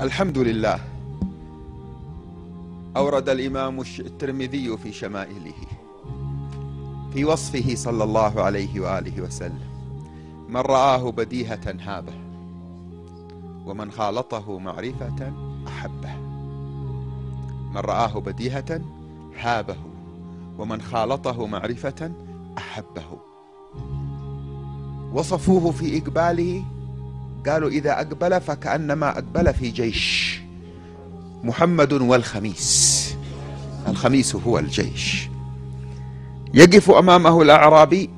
الحمد لله أورد الإمام الترمذي في شمائله في وصفه صلى الله عليه وآله وسلم من رآه بديهة هابه ومن خالطه معرفة أحبه. من رآه بديهة هابه ومن خالطه معرفة أحبه. وصفوه في إقباله قالوا إذا أقبل فكأنما أقبل في جيش. محمد والخميس. الخميس هو الجيش. يقف أمامه الأعرابي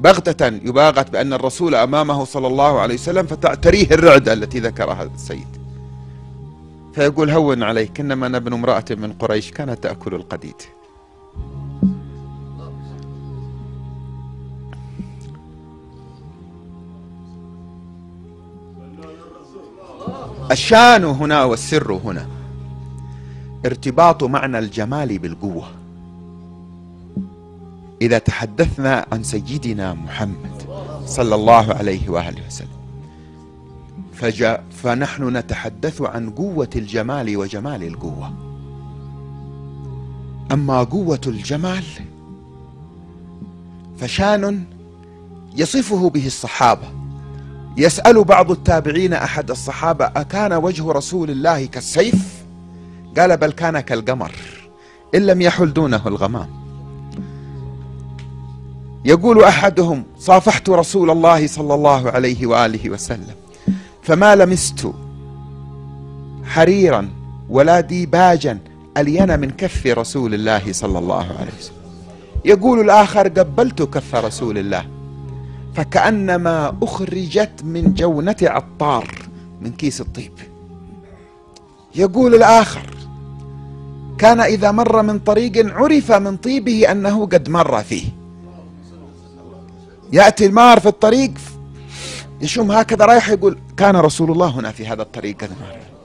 بغتة يباغت بأن الرسول أمامه صلى الله عليه وسلم فتعتريه الرعدة التي ذكرها السيد. فيقول هون عليك إنما أنا ابن امرأة من قريش كانت تأكل القديد. الشان هنا والسر هنا. ارتباط معنى الجمال بالقوة. إذا تحدثنا عن سيدنا محمد صلى الله عليه وآله وسلم فجاء فنحن نتحدث عن قوة الجمال وجمال القوة. أما قوة الجمال فشان يصفه به الصحابة. يسأل بعض التابعين أحد الصحابة أكان وجه رسول الله كالسيف؟ قال بل كان كالقمر إن لم يحل دونه الغمام. يقول أحدهم صافحت رسول الله صلى الله عليه وآله وسلم فما لمست حريرا ولا ديباجا ألين من كف رسول الله صلى الله عليه وسلم. يقول الآخر قبلت كف رسول الله. فكأنما أخرجت من جونة عطار من كيس الطيب. يقول الآخر كان إذا مر من طريق عرف من طيبه أنه قد مر فيه. يأتي المار في الطريق يشوم هكذا رايح يقول كان رسول الله هنا في هذا الطريق قد مر.